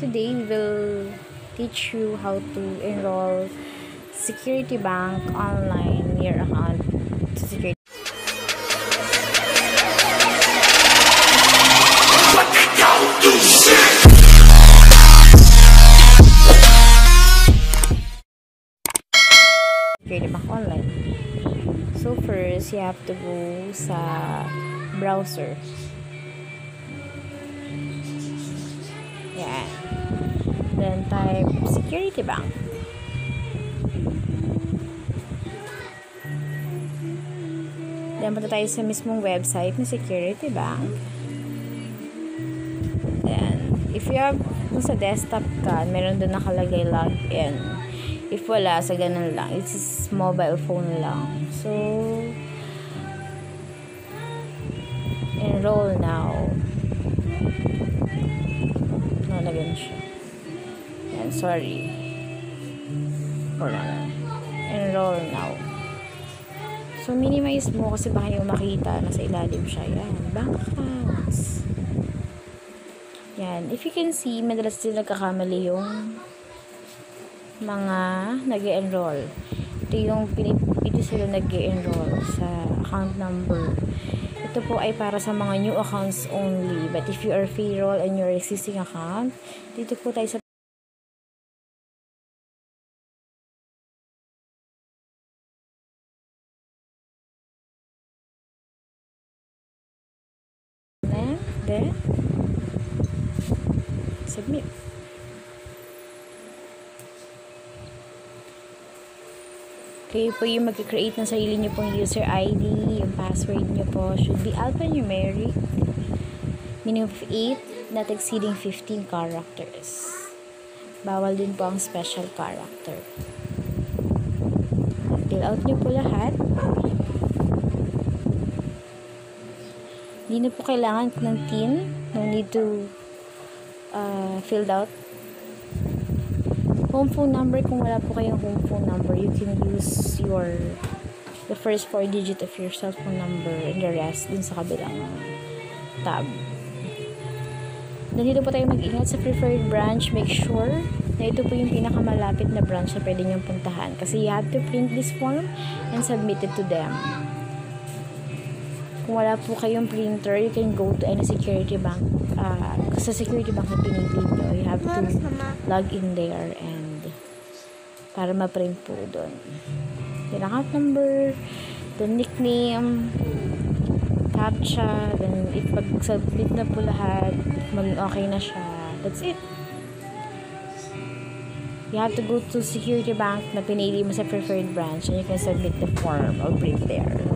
today we will teach you how to enroll Security Bank online your account to Security online. So first, you have to go sa browser. Then type Security Bank. Then punta tayo sa mismong website ng Security Bank. Then, if you have kung sa desktop ka, meron doon nakalagay login. If wala, sa ganun lang. It's mobile phone lang. So, enroll now. Nalagyan siya. Sorry. Hold on. Enroll now. So, minimize mo kasi baka yung makita na sa ilalim siya. Yan, bank accounts. Yan. If you can see, madalas din nagkakamali yung mga nag enroll Ito yung ito sila nag enroll sa account number. Ito po ay para sa mga new accounts only. But if you are payroll and your existing account, dito po tayo sa Then, submit. Kayo po yung mag-create ng sarili nyo pong user ID. Yung password nyo po should be alphanumeric. Meaning of 8, not exceeding 15 characters. Bawal din po ang special character. Fill out nyo po lahat. Hindi na po kailangan ng TIN. No need to uh, filled out. Home phone number kung wala po kayong home phone number you can use your the first four digit of your cell phone number and the rest dun sa kabilang tab. Dito po tayo mag-ingat sa preferred branch. Make sure na ito po yung pinakamalapit na branch na pwede niyong puntahan kasi you have to print this form and submit it to them kung wala po kayong printer you can go to any security bank uh, sa security bank na pinili nyo you have to log in there and para ma-print po doon. Then, account number, the nickname, captcha, then if pag-submit na po lahat, maging okay na siya. That's it. You have to go to security bank na pinili mo sa preferred branch and you can submit the form or print there.